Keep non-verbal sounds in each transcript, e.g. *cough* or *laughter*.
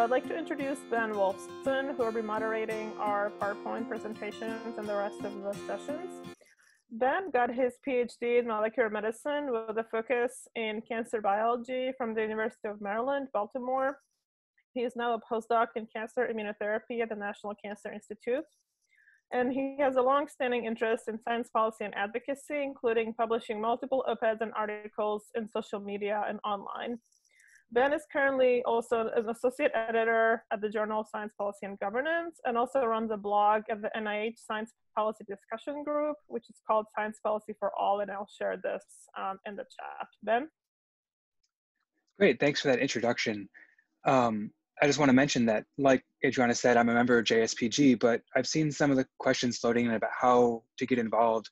So I'd like to introduce Ben Wolfson, who will be moderating our PowerPoint presentations and the rest of the sessions. Ben got his PhD in molecular medicine with a focus in cancer biology from the University of Maryland, Baltimore. He is now a postdoc in cancer immunotherapy at the National Cancer Institute. And he has a long-standing interest in science policy and advocacy, including publishing multiple op-eds and articles in social media and online. Ben is currently also an associate editor at the Journal of Science Policy and Governance and also runs a blog at the NIH Science Policy Discussion Group, which is called Science Policy for All, and I'll share this um, in the chat. Ben? Great, thanks for that introduction. Um, I just want to mention that, like Adriana said, I'm a member of JSPG, but I've seen some of the questions floating in about how to get involved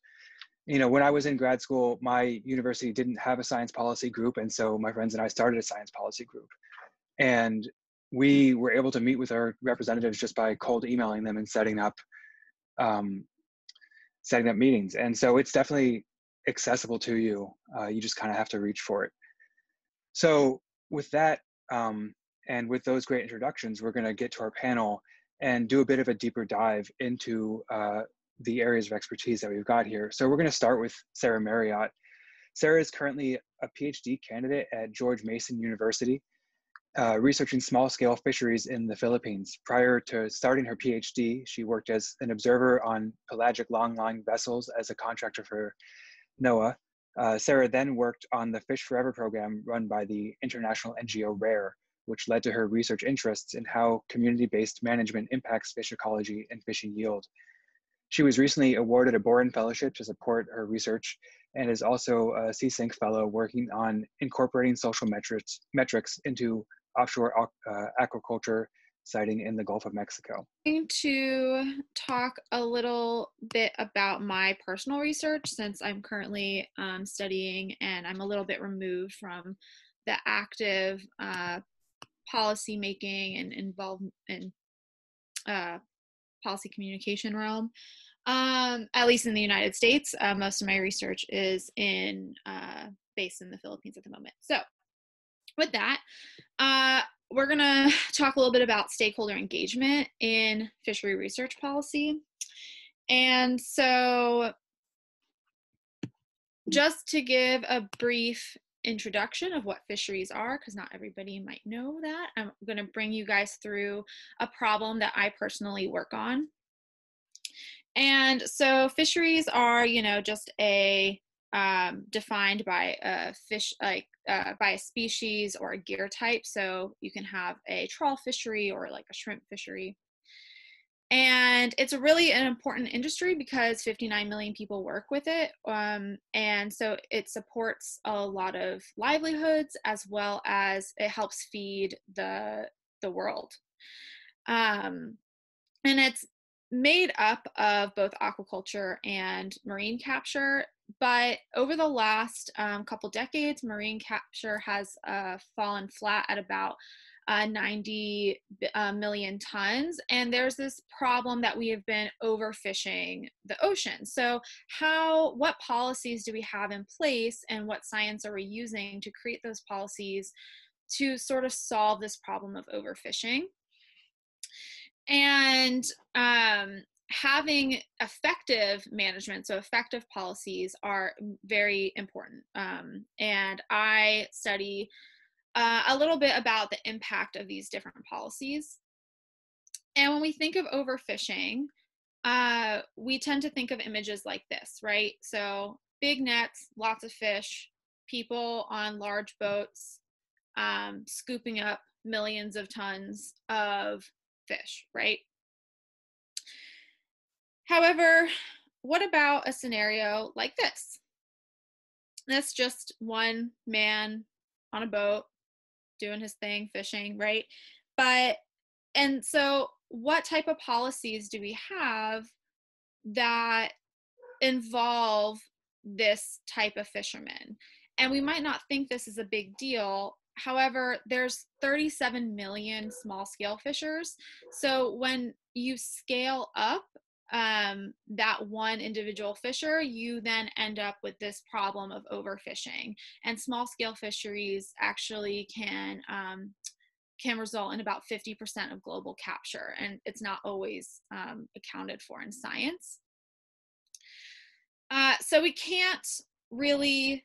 you know, when I was in grad school, my university didn't have a science policy group. And so my friends and I started a science policy group. And we were able to meet with our representatives just by cold emailing them and setting up um, setting up meetings. And so it's definitely accessible to you. Uh, you just kind of have to reach for it. So with that, um, and with those great introductions, we're going to get to our panel and do a bit of a deeper dive into uh, the areas of expertise that we've got here. So we're going to start with Sara Marriott. Sara is currently a PhD candidate at George Mason University, uh, researching small-scale fisheries in the Philippines. Prior to starting her PhD, she worked as an observer on pelagic long-line vessels as a contractor for NOAA. Uh, Sara then worked on the Fish Forever program run by the international NGO RARE, which led to her research interests in how community-based management impacts fish ecology and fishing yield. She was recently awarded a Boren Fellowship to support her research and is also a CSync Fellow working on incorporating social metrics, metrics into offshore uh, aquaculture siting in the Gulf of Mexico. I'm going to talk a little bit about my personal research since I'm currently um, studying and I'm a little bit removed from the active uh, policy making and involvement in uh, policy communication realm. Um, at least in the United States, uh, most of my research is in uh, based in the Philippines at the moment. So, with that, uh, we're gonna *laughs* talk a little bit about stakeholder engagement in fishery research policy. And so, just to give a brief introduction of what fisheries are because not everybody might know that. I'm going to bring you guys through a problem that I personally work on. And so fisheries are, you know, just a um, defined by a fish, like uh, by a species or a gear type. So you can have a trawl fishery or like a shrimp fishery and it's a really an important industry because 59 million people work with it um, and so it supports a lot of livelihoods as well as it helps feed the the world. Um, and it's made up of both aquaculture and marine capture but over the last um, couple decades marine capture has uh, fallen flat at about uh, 90 uh, million tons. And there's this problem that we have been overfishing the ocean. So, how, what policies do we have in place and what science are we using to create those policies to sort of solve this problem of overfishing? And um, having effective management, so effective policies, are very important. Um, and I study uh, a little bit about the impact of these different policies. And when we think of overfishing, uh, we tend to think of images like this, right? So big nets, lots of fish, people on large boats um, scooping up millions of tons of fish, right? However, what about a scenario like this? That's just one man on a boat doing his thing, fishing, right? But, and so what type of policies do we have that involve this type of fisherman? And we might not think this is a big deal. However, there's 37 million small scale fishers. So when you scale up um, that one individual fisher, you then end up with this problem of overfishing. And small scale fisheries actually can um, can result in about 50% of global capture, and it's not always um, accounted for in science. Uh, so we can't really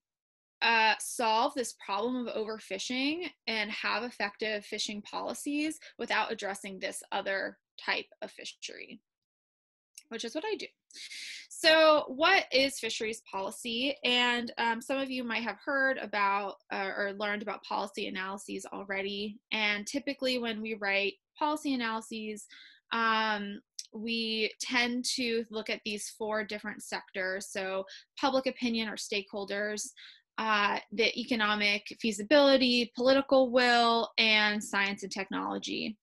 uh, solve this problem of overfishing and have effective fishing policies without addressing this other type of fishery, which is what I do. So, what is fisheries policy? And um, some of you might have heard about uh, or learned about policy analyses already. And typically, when we write policy analyses, um, we tend to look at these four different sectors so, public opinion or stakeholders, uh, the economic feasibility, political will, and science and technology.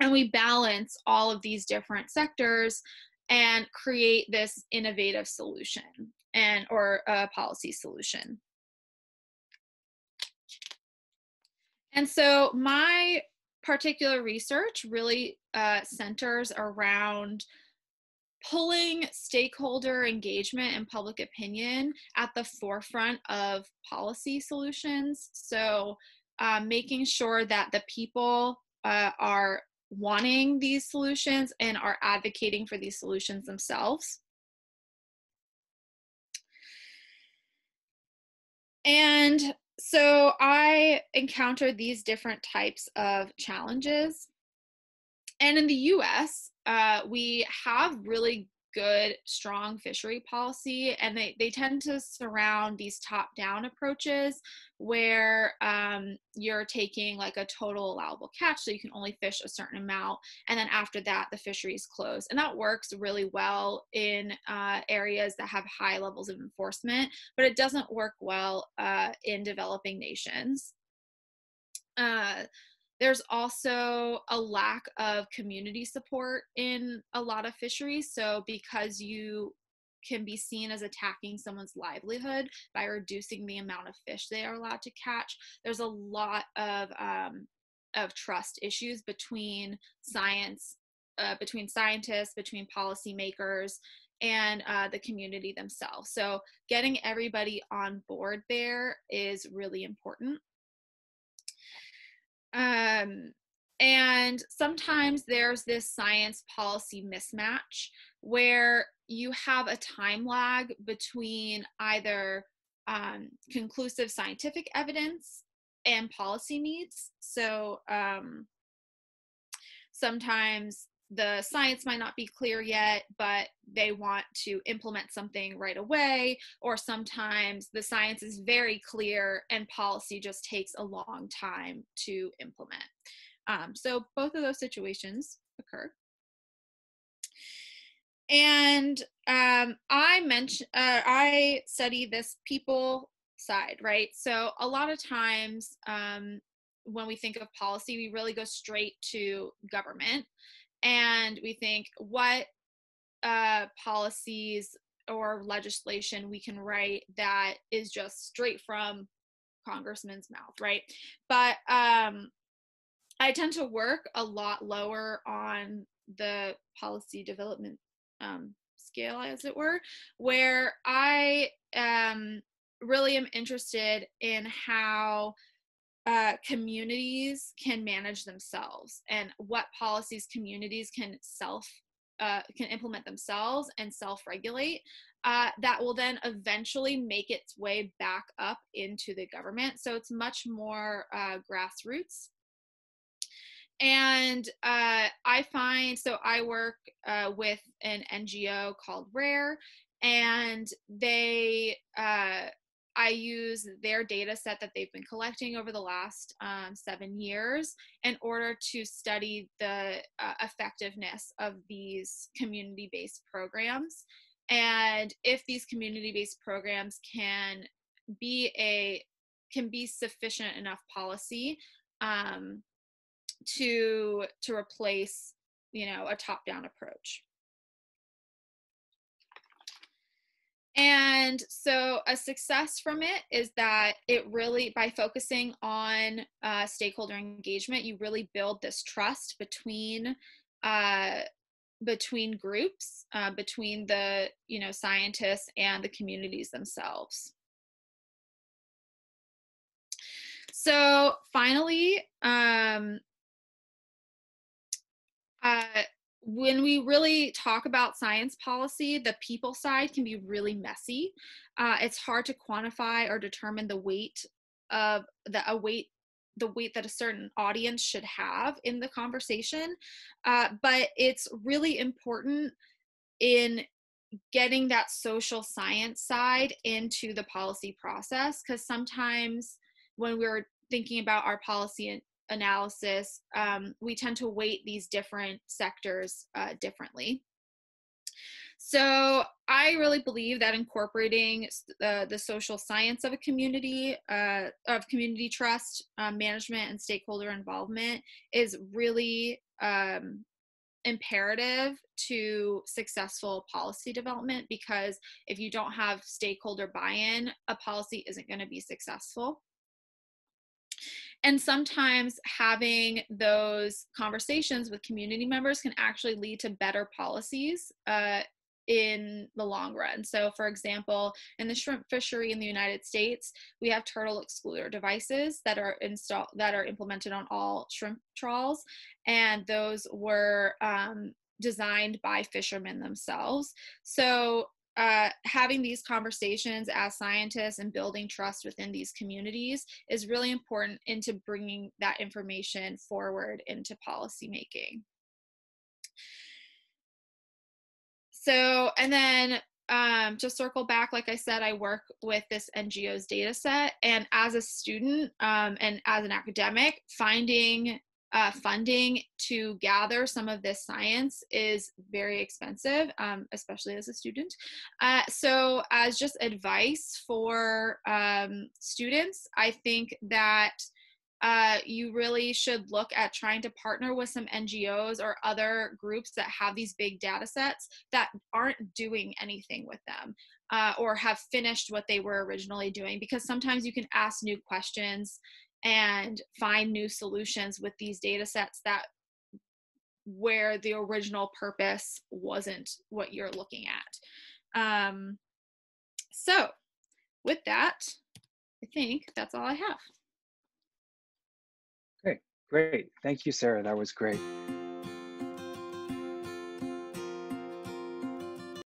And we balance all of these different sectors and create this innovative solution and or a policy solution. And so my particular research really uh, centers around pulling stakeholder engagement and public opinion at the forefront of policy solutions. So, uh, making sure that the people uh, are wanting these solutions and are advocating for these solutions themselves. And so I encountered these different types of challenges. And in the US, uh, we have really good strong fishery policy and they, they tend to surround these top down approaches where um, you're taking like a total allowable catch so you can only fish a certain amount and then after that the fishery is closed. And that works really well in uh, areas that have high levels of enforcement but it doesn't work well uh, in developing nations. Uh, there's also a lack of community support in a lot of fisheries. So, because you can be seen as attacking someone's livelihood by reducing the amount of fish they are allowed to catch, there's a lot of um, of trust issues between science, uh, between scientists, between policymakers, and uh, the community themselves. So, getting everybody on board there is really important. Um, and sometimes there's this science policy mismatch where you have a time lag between either um, conclusive scientific evidence and policy needs. So um, sometimes the science might not be clear yet, but they want to implement something right away, or sometimes the science is very clear and policy just takes a long time to implement. Um, so both of those situations occur. And um, I mentioned, uh, I study this people side, right? So a lot of times um, when we think of policy, we really go straight to government and we think what uh, policies or legislation we can write that is just straight from congressman's mouth right? But um, i tend to work a lot lower on the policy development um, scale as it were where i um, really am interested in how uh, communities can manage themselves and what policies communities can self uh, can implement themselves and self-regulate uh, that will then eventually make its way back up into the government. So it's much more uh, grassroots. And uh, i find so i work uh, with an ngo called rare and they I use their data set that they've been collecting over the last um, seven years in order to study the uh, effectiveness of these community based programs. And if these community based programs can be a can be sufficient enough policy um, to to replace you know a top down approach And so, a success from it is that it really, by focusing on uh, stakeholder engagement, you really build this trust between uh, between groups, uh, between the you know scientists and the communities themselves. So finally, um, uh, when we really talk about science policy, the people side can be really messy. Uh, it's hard to quantify or determine the weight of the a weight the weight that a certain audience should have in the conversation. Uh, but it's really important in getting that social science side into the policy process because sometimes when we're thinking about our policy analysis, um, we tend to weight these different sectors uh, differently. So I really believe that incorporating uh, the social science of a community, uh, of community trust uh, management and stakeholder involvement is really um, imperative to successful policy development because if you don't have stakeholder buy-in, a policy isn't going to be successful and sometimes having those conversations with community members can actually lead to better policies uh, in the long run. So, for example, in the shrimp fishery in the United States, we have turtle excluder devices that are installed that are implemented on all shrimp trawls, and those were um, designed by fishermen themselves. So uh, having these conversations as scientists and building trust within these communities is really important into bringing that information forward into policymaking. So, and then um, to circle back, like I said, I work with this NGO's data set. And as a student um, and as an academic, finding uh, funding to gather some of this science is very expensive, um, especially as a student. Uh, so, as just advice for um, students, I think that uh, you really should look at trying to partner with some NGOs or other groups that have these big data sets that aren't doing anything with them. Uh, or have finished what they were originally doing because sometimes you can ask new questions and find new solutions with these data sets that where the original purpose wasn't what you're looking at. Um, so, with that, I think that's all I have. Great, great. Thank you, Sara. That was great.